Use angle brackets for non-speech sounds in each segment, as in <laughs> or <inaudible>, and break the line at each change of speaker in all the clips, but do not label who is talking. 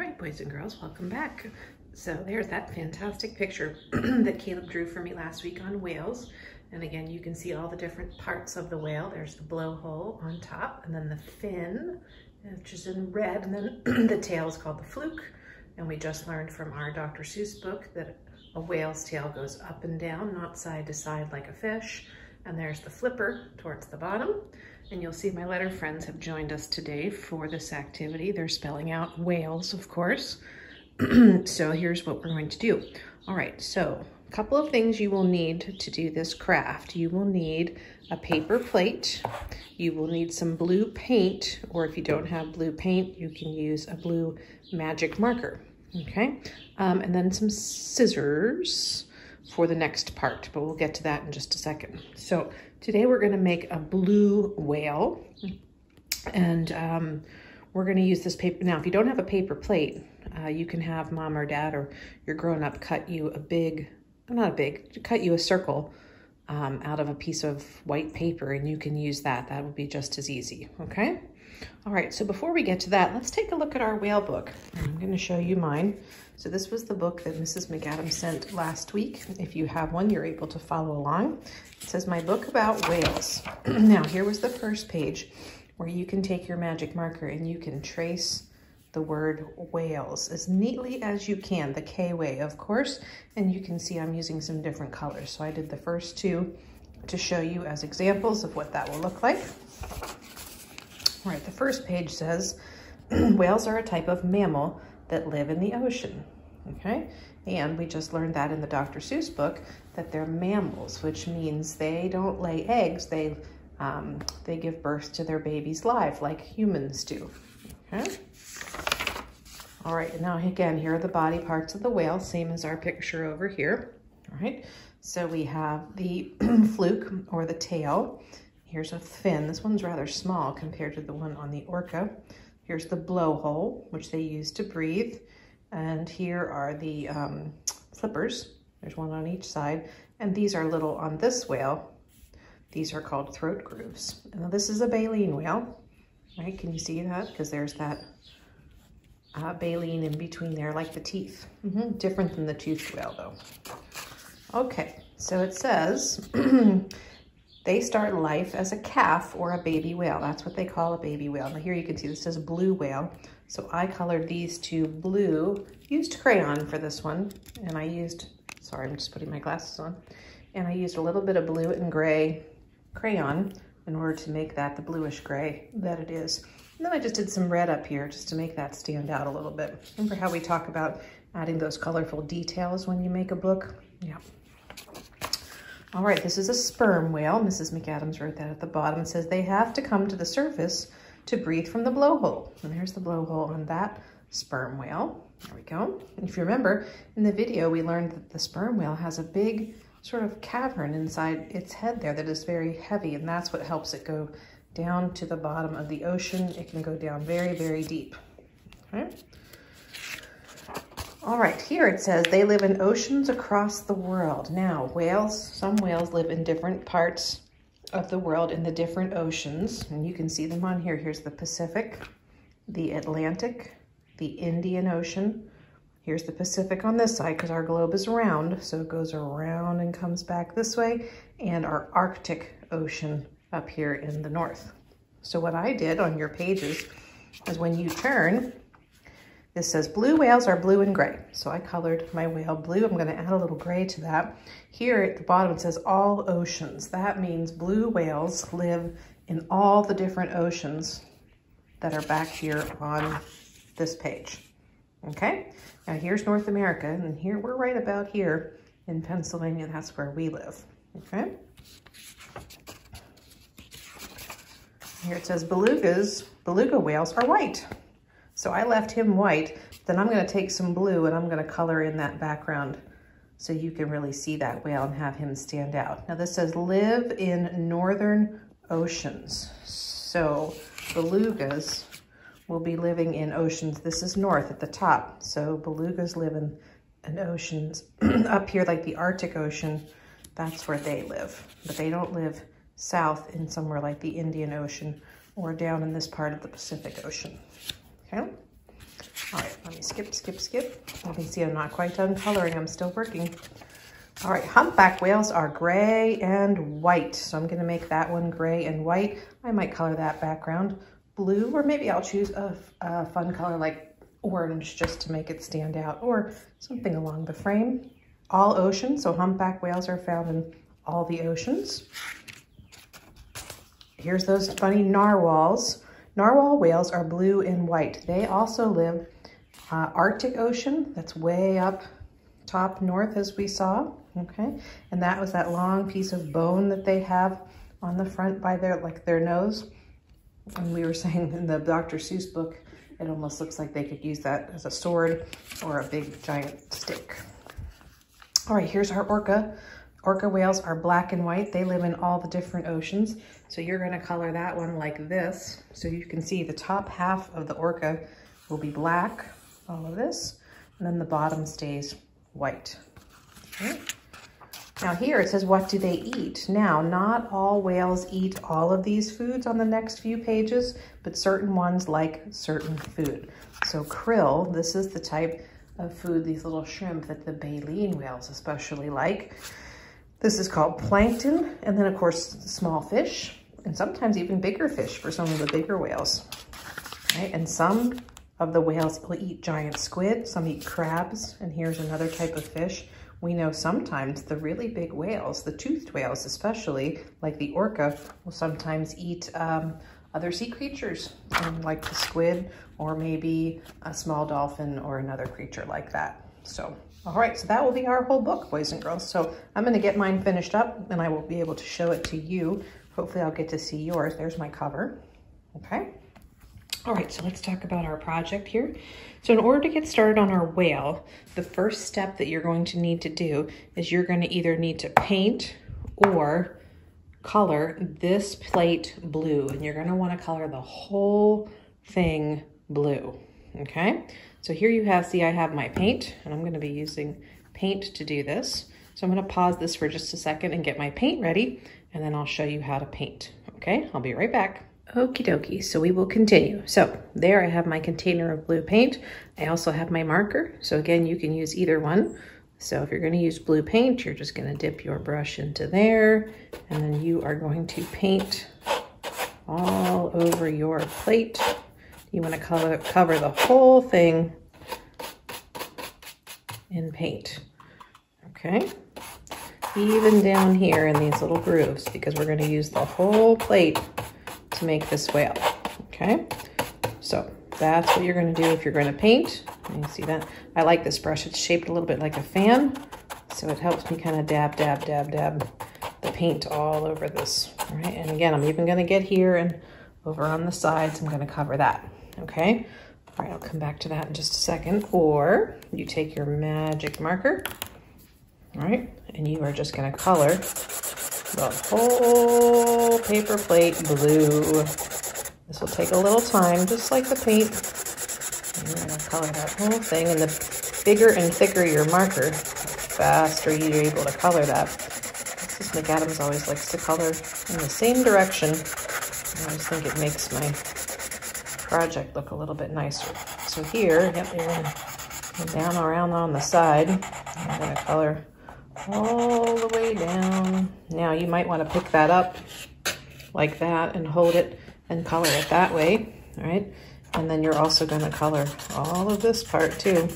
right, boys and girls, welcome back. So there's that fantastic picture <clears throat> that Caleb drew for me last week on whales. And again, you can see all the different parts of the whale. There's the blowhole on top, and then the fin, uh, which is in red, and then <clears throat> the tail is called the fluke. And we just learned from our Dr. Seuss book that a whale's tail goes up and down, not side to side like a fish. And there's the flipper towards the bottom. And you'll see my letter friends have joined us today for this activity. They're spelling out whales, of course. <clears throat> so here's what we're going to do. All right, so a couple of things you will need to do this craft. You will need a paper plate. You will need some blue paint, or if you don't have blue paint, you can use a blue magic marker, okay? Um, and then some scissors for the next part, but we'll get to that in just a second. So today we're gonna make a blue whale and um, we're gonna use this paper. Now, if you don't have a paper plate, uh, you can have mom or dad or your grown up cut you a big, not a big, cut you a circle um, out of a piece of white paper and you can use that. That would be just as easy, okay? All right, so before we get to that, let's take a look at our whale book. I'm gonna show you mine. So this was the book that Mrs. McAdams sent last week. If you have one, you're able to follow along. It says, my book about whales. <clears throat> now, here was the first page where you can take your magic marker and you can trace the word whales as neatly as you can, the K-way, of course. And you can see I'm using some different colors. So I did the first two to show you as examples of what that will look like. All right, the first page says, <clears throat> whales are a type of mammal that live in the ocean, okay? And we just learned that in the Dr. Seuss book, that they're mammals, which means they don't lay eggs, they, um, they give birth to their babies live, like humans do, okay? All right, now again, here are the body parts of the whale, same as our picture over here, all right? So we have the <clears throat> fluke, or the tail. Here's a fin. This one's rather small compared to the one on the orca. Here's the blowhole, which they use to breathe. And here are the um, flippers. There's one on each side. And these are little on this whale. These are called throat grooves. And this is a baleen whale, right? Can you see that? Because there's that uh, baleen in between there, like the teeth. Mm -hmm. Different than the toothed whale, though. Okay, so it says <clears throat> They start life as a calf or a baby whale. That's what they call a baby whale. Now here you can see this says blue whale. So I colored these two blue, used crayon for this one. And I used, sorry, I'm just putting my glasses on. And I used a little bit of blue and gray crayon in order to make that the bluish gray that it is. And then I just did some red up here just to make that stand out a little bit. Remember how we talk about adding those colorful details when you make a book? Yeah. All right, this is a sperm whale. Mrs. McAdams wrote that at the bottom. It says they have to come to the surface to breathe from the blowhole. And there's the blowhole on that sperm whale. There we go. And if you remember, in the video, we learned that the sperm whale has a big sort of cavern inside its head there that is very heavy, and that's what helps it go down to the bottom of the ocean. It can go down very, very deep. Okay. All right, here it says they live in oceans across the world. Now, whales, some whales live in different parts of the world in the different oceans, and you can see them on here. Here's the Pacific, the Atlantic, the Indian Ocean. Here's the Pacific on this side because our globe is round, so it goes around and comes back this way, and our Arctic Ocean up here in the north. So what I did on your pages is when you turn, this says blue whales are blue and gray. So I colored my whale blue. I'm gonna add a little gray to that. Here at the bottom it says all oceans. That means blue whales live in all the different oceans that are back here on this page. Okay, now here's North America and here we're right about here in Pennsylvania. That's where we live, okay? Here it says belugas, beluga whales are white. So I left him white, then I'm gonna take some blue and I'm gonna color in that background so you can really see that whale and have him stand out. Now this says live in northern oceans. So belugas will be living in oceans. This is north at the top. So belugas live in, in oceans <clears throat> up here like the Arctic Ocean. That's where they live, but they don't live south in somewhere like the Indian Ocean or down in this part of the Pacific Ocean. Okay. All right, let me skip, skip, skip. You can see I'm not quite done coloring. I'm still working. All right, humpback whales are gray and white. So I'm gonna make that one gray and white. I might color that background blue, or maybe I'll choose a, a fun color like orange just to make it stand out, or something along the frame. All ocean, so humpback whales are found in all the oceans. Here's those funny narwhals. Narwhal whales are blue and white. They also live uh, Arctic Ocean, that's way up top north as we saw, okay? And that was that long piece of bone that they have on the front by their, like their nose. And we were <laughs> saying in the Dr. Seuss book, it almost looks like they could use that as a sword or a big giant stick. All right, here's our orca. Orca whales are black and white. They live in all the different oceans. So you're gonna color that one like this. So you can see the top half of the orca will be black, all of this, and then the bottom stays white. Okay. Now here it says, what do they eat? Now, not all whales eat all of these foods on the next few pages, but certain ones like certain food. So krill, this is the type of food, these little shrimp that the baleen whales especially like. This is called plankton, and then of course, small fish, and sometimes even bigger fish for some of the bigger whales. Right? And some of the whales will eat giant squid, some eat crabs, and here's another type of fish. We know sometimes the really big whales, the toothed whales especially, like the orca, will sometimes eat um, other sea creatures, um, like the squid, or maybe a small dolphin or another creature like that. So, all right, so that will be our whole book, boys and girls. So I'm gonna get mine finished up and I will be able to show it to you. Hopefully I'll get to see yours. There's my cover, okay? All right, so let's talk about our project here. So in order to get started on our whale, the first step that you're going to need to do is you're going to either need to paint or color this plate blue. And you're going to want to color the whole thing blue, okay? So here you have, see I have my paint, and I'm going to be using paint to do this. So I'm going to pause this for just a second and get my paint ready, and then I'll show you how to paint, okay? I'll be right back. Okie dokie, so we will continue. So there I have my container of blue paint. I also have my marker. So again, you can use either one. So if you're gonna use blue paint, you're just gonna dip your brush into there and then you are going to paint all over your plate. You wanna cover, cover the whole thing in paint, okay? Even down here in these little grooves because we're gonna use the whole plate to make this whale, okay? So that's what you're gonna do if you're gonna paint. You see that? I like this brush. It's shaped a little bit like a fan, so it helps me kind of dab, dab, dab, dab the paint all over this, all right? And again, I'm even gonna get here and over on the sides, I'm gonna cover that, okay? All right, I'll come back to that in just a second. Or you take your magic marker, all right? And you are just gonna color the whole paper plate blue. This will take a little time, just like the paint. You're gonna color that whole thing, and the bigger and thicker your marker, the faster you're able to color that. Mrs. McAdams always likes to color in the same direction. I always think it makes my project look a little bit nicer. So here, yep, you're gonna go down around on the side. I'm gonna color all the way down. Now you might want to pick that up like that and hold it and color it that way, all right? And then you're also going to color all of this part too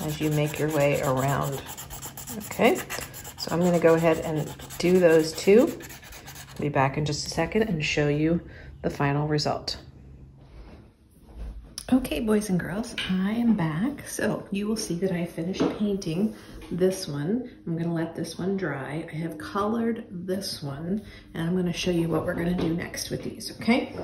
as you make your way around, okay? So I'm going to go ahead and do those two. I'll be back in just a second and show you the final result. Okay, boys and girls, I am back. So you will see that I finished painting this one. I'm gonna let this one dry. I have colored this one and I'm gonna show you what we're gonna do next with these, okay?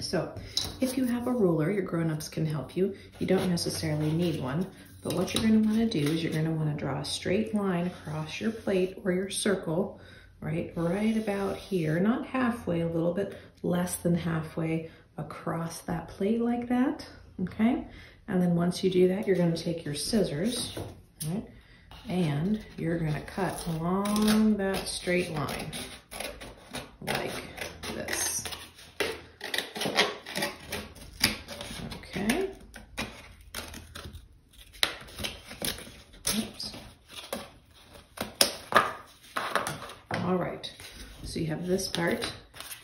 So if you have a ruler, your grown-ups can help you. You don't necessarily need one, but what you're gonna wanna do is you're gonna wanna draw a straight line across your plate or your circle, right? Right about here, not halfway, a little bit less than halfway across that plate like that, okay? And then once you do that, you're gonna take your scissors, right? And you're gonna cut along that straight line like this. Okay. Oops. All right, so you have this part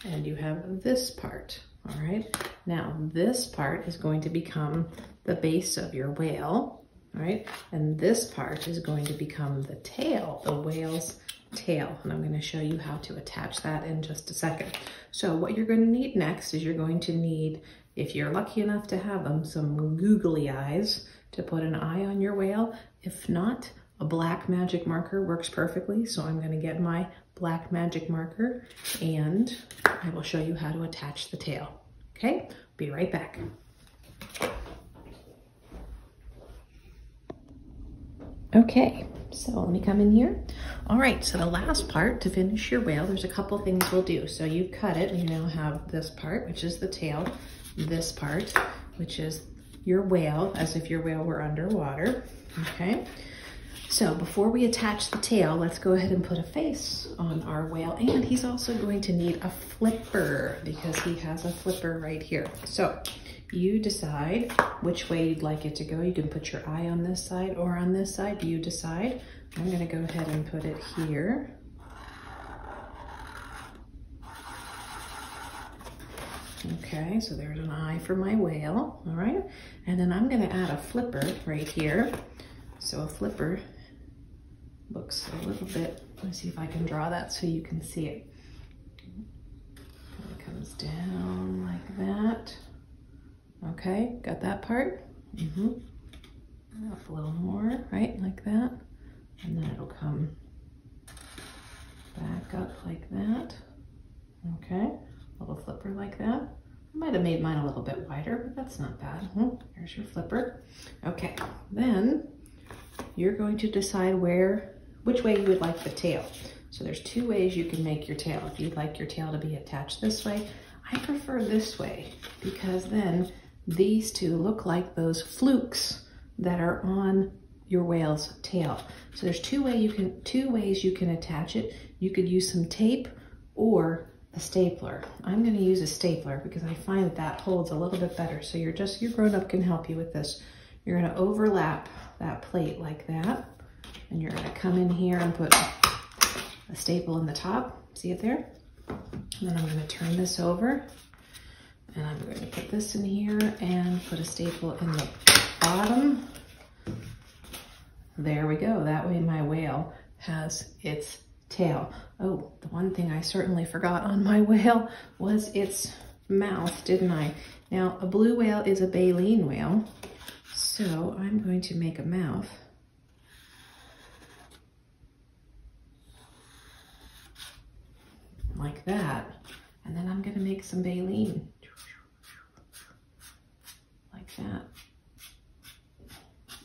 and you have this part, all right? Now this part is going to become the base of your whale all right? And this part is going to become the tail, the whale's tail. And I'm going to show you how to attach that in just a second. So what you're going to need next is you're going to need, if you're lucky enough to have them, some googly eyes to put an eye on your whale. If not, a black magic marker works perfectly. So I'm going to get my black magic marker and I will show you how to attach the tail. Okay, be right back. Okay, so let me come in here. All right, so the last part to finish your whale, there's a couple things we'll do. So you cut it, and you now have this part, which is the tail, this part, which is your whale, as if your whale were underwater, okay? So before we attach the tail, let's go ahead and put a face on our whale. And he's also going to need a flipper because he has a flipper right here. So you decide which way you'd like it to go. You can put your eye on this side or on this side. You decide. I'm gonna go ahead and put it here. Okay, so there's an eye for my whale, all right? And then I'm gonna add a flipper right here. So a flipper looks a little bit, let me see if I can draw that so you can see it. It comes down like that. Okay, got that part? Mm-hmm. Up a little more, right, like that. And then it'll come back up like that. Okay, a little flipper like that. I might have made mine a little bit wider, but that's not bad. There's your flipper. Okay, then you're going to decide where, which way you would like the tail. So there's two ways you can make your tail. If you'd like your tail to be attached this way, I prefer this way because then these two look like those flukes that are on your whale's tail. So there's two way you can two ways you can attach it. You could use some tape or a stapler. I'm going to use a stapler because I find that that holds a little bit better. So you're just your grown up can help you with this. You're going to overlap that plate like that. And you're going to come in here and put a staple in the top. See it there? And then I'm going to turn this over and I'm going to put this in here and put a staple in the bottom. There we go. That way my whale has its tail. Oh, the one thing I certainly forgot on my <laughs> whale was its mouth, didn't I? Now, a blue whale is a baleen whale, so I'm going to make a mouth. Like that. And then I'm going to make some baleen that.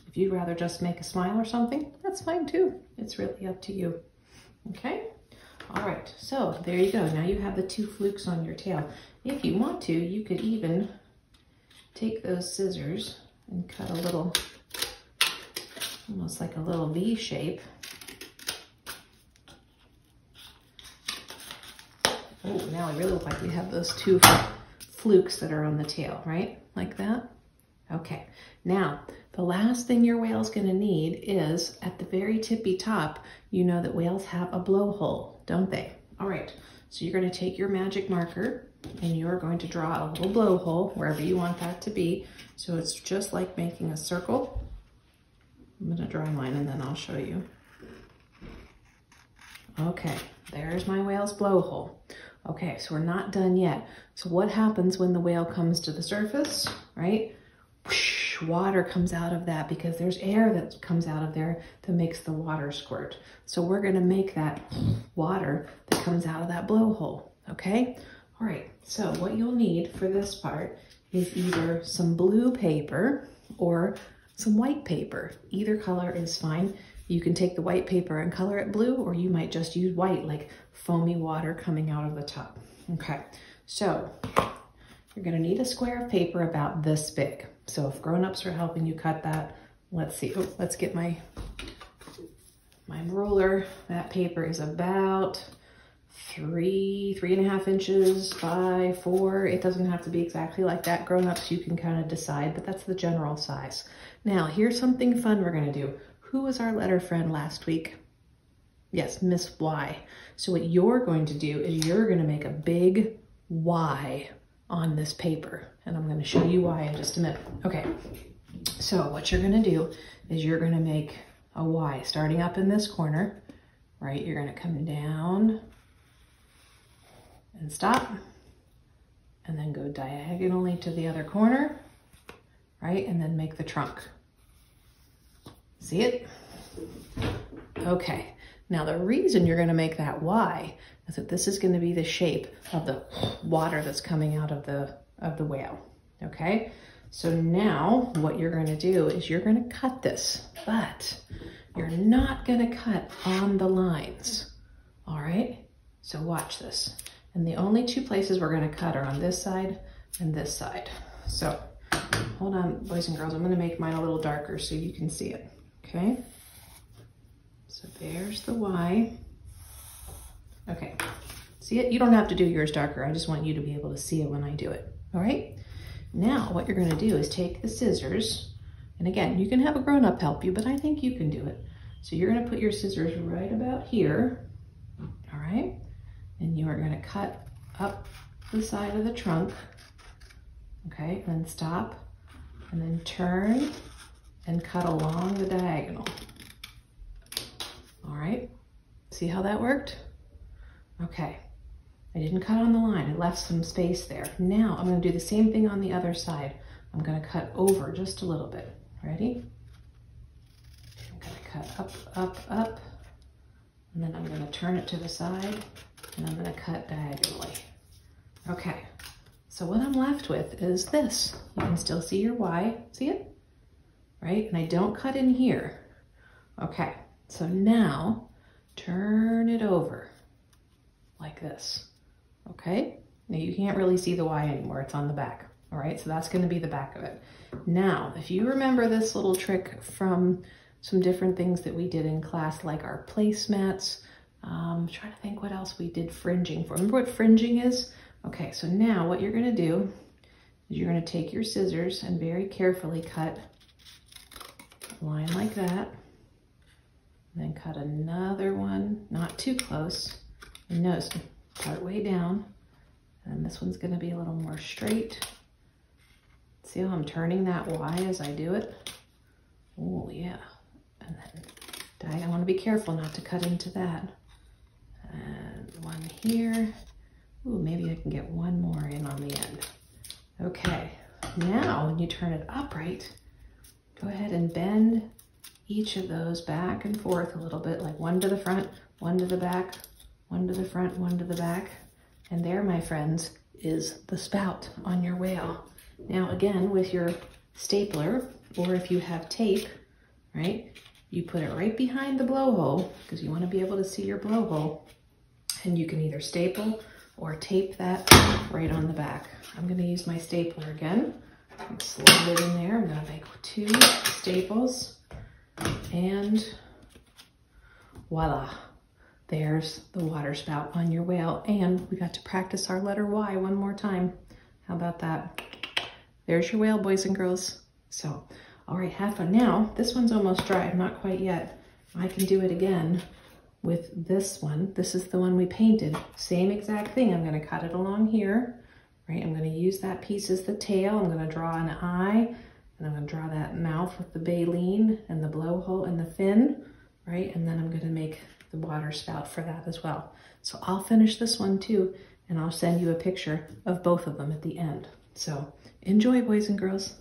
If you'd rather just make a smile or something, that's fine too. It's really up to you. Okay? All right, so there you go. Now you have the two flukes on your tail. If you want to, you could even take those scissors and cut a little, almost like a little V shape. Oh, now I really look like we have those two flukes that are on the tail, right? Like that. Okay, now the last thing your whale's gonna need is at the very tippy top, you know that whales have a blowhole, don't they? All right, so you're gonna take your magic marker and you're going to draw a little blowhole wherever you want that to be. So it's just like making a circle. I'm gonna draw mine and then I'll show you. Okay, there's my whale's blowhole. Okay, so we're not done yet. So what happens when the whale comes to the surface, right? Whoosh, water comes out of that because there's air that comes out of there that makes the water squirt. So we're gonna make that water that comes out of that blowhole, okay? All right, so what you'll need for this part is either some blue paper or some white paper. Either color is fine. You can take the white paper and color it blue, or you might just use white, like foamy water coming out of the top. Okay, so you're gonna need a square of paper about this big. So if grown-ups are helping you cut that, let's see, oh, let's get my, my ruler. That paper is about three, three and a half inches by four. It doesn't have to be exactly like that. Grown-ups, you can kind of decide, but that's the general size. Now, here's something fun we're gonna do. Who was our letter friend last week? Yes, Miss Y. So what you're going to do is you're going to make a big Y on this paper. And I'm going to show you why in just a minute. Okay, so what you're going to do is you're going to make a Y starting up in this corner, right? You're going to come down and stop and then go diagonally to the other corner, right? And then make the trunk. See it? Okay, now the reason you're gonna make that Y is that this is gonna be the shape of the water that's coming out of the, of the whale, okay? So now what you're gonna do is you're gonna cut this, but you're not gonna cut on the lines, all right? So watch this. And the only two places we're gonna cut are on this side and this side. So hold on, boys and girls, I'm gonna make mine a little darker so you can see it, okay? So there's the Y. Okay, see it? You don't have to do yours darker. I just want you to be able to see it when I do it, all right? Now what you're gonna do is take the scissors, and again, you can have a grown-up help you, but I think you can do it. So you're gonna put your scissors right about here, all right? And you are gonna cut up the side of the trunk, okay? And then stop, and then turn, and cut along the diagonal. All right, see how that worked? Okay, I didn't cut on the line, I left some space there. Now I'm gonna do the same thing on the other side. I'm gonna cut over just a little bit. Ready? I'm gonna cut up, up, up, and then I'm gonna turn it to the side, and I'm gonna cut diagonally. Okay, so what I'm left with is this. You can still see your Y, see it? Right, and I don't cut in here. Okay, so now turn it over like this, okay? Now you can't really see the Y anymore, it's on the back, all right? So that's gonna be the back of it. Now, if you remember this little trick from some different things that we did in class, like our placemats, um, trying to think what else we did fringing for. Remember what fringing is? Okay, so now what you're gonna do is you're gonna take your scissors and very carefully cut a line like that then cut another one, not too close. Notice, cut way down. And this one's gonna be a little more straight. See how I'm turning that Y as I do it? Oh yeah. And then I wanna be careful not to cut into that. And one here. Ooh, maybe I can get one more in on the end. Okay, now when you turn it upright, go ahead and bend each of those back and forth a little bit, like one to the front, one to the back, one to the front, one to the back. And there, my friends, is the spout on your whale. Now again, with your stapler, or if you have tape, right, you put it right behind the blowhole because you want to be able to see your blowhole. And you can either staple or tape that right on the back. I'm going to use my stapler again. I'm Slide it in there. I'm going to make two staples. And voila, there's the water spout on your whale. And we got to practice our letter Y one more time. How about that? There's your whale, boys and girls. So, all right, have fun. Now, this one's almost dry, not quite yet. I can do it again with this one. This is the one we painted. Same exact thing. I'm gonna cut it along here, right? I'm gonna use that piece as the tail. I'm gonna draw an eye and I'm gonna draw that mouth with the baleen and the blowhole and the fin, right? And then I'm gonna make the water spout for that as well. So I'll finish this one too, and I'll send you a picture of both of them at the end. So enjoy, boys and girls.